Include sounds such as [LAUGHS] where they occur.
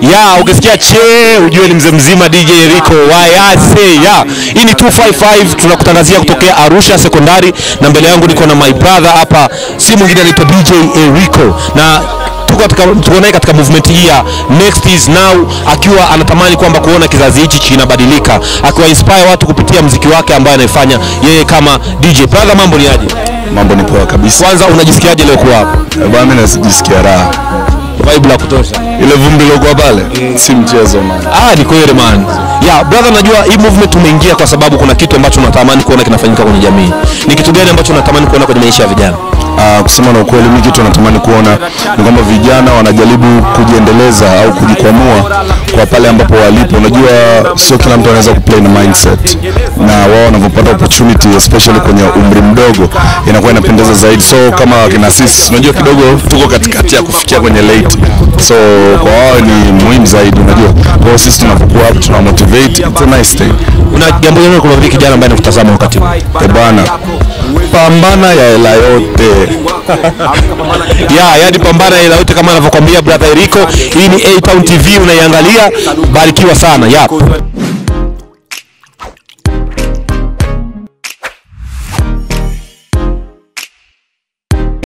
ya ukisikia che ujue ni mzee mzima DJ Rico. Wayase ya hii ni 255 tunakutangazia kutokea Arusha sekondari. Na mbele yangu niko na my brother hapa si mwingine anaitwa DJ Rico. Na tuko katika tuko naye katika movement hii ya next is now akiwa anatamani kwamba kuona kizazi hichi kinabadilika akiwa inspire watu kupitia mziki wake ambaye anaifanya yeye kama DJ brother mambo ni aje? Mambo ni poa kabisa. kwanza unajisikiaje leo kuwa hapa? Bwana mimi najisikia raha. Vibe la kutosha Ile vumbi lokuwa pale si mchezo man. Ah, ni kweli man. Ya, brother najua hii movement umeingia kwa sababu kuna kitu ambacho unatamani kuona kinafanyika kwenye jamii. Ni kitu gani ambacho unatamani kuona kwenye maisha ya vijana? Ah, kusema na ukweli mimi kitu natamani kuona ni kwamba vijana wanajaribu kujiendeleza au kujikwamua kwa pale ambapo walipo. Unajua sio kila mtu anaweza kuplay na mindset, na wao wanavyopata opportunity especially kwenye umri mdogo inakuwa inapendeza zaidi. So kama kina sisi unajua kidogo tuko katikati ya kufikia kwenye late, so kwa wao ni muhimu zaidi. Unajua kwa hiyo sisi tunapokuwa hapo tuna motivate, it's a nice thing. Una jambo gani kwa kijana ambaye anakutazama wakati huu? Eh bana, pambana ya hela yote [LAUGHS] Ya, yani pambana ya hela yote kama anavyokuambia brother Eriko. Hii ni A Town TV unaiangalia. Barikiwa sana. Ya.